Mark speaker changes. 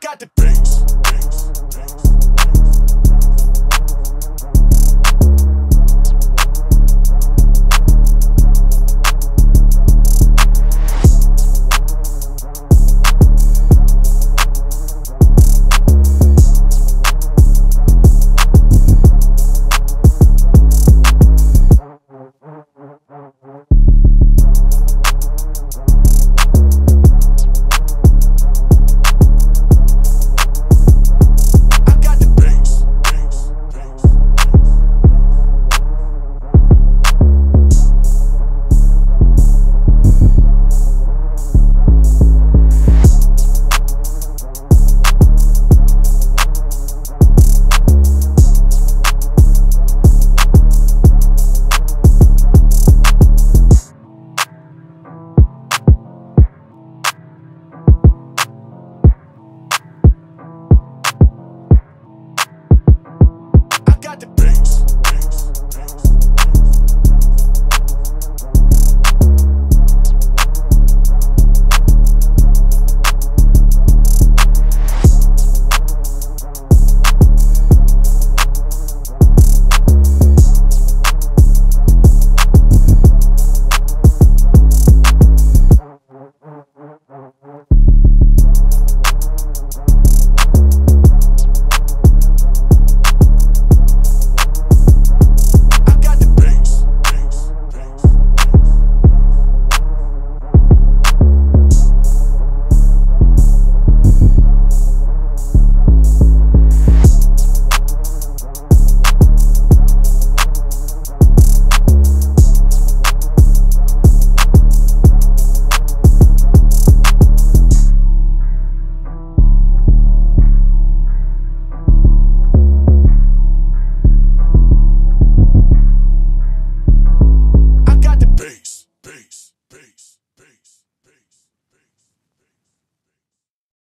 Speaker 1: got the bricks.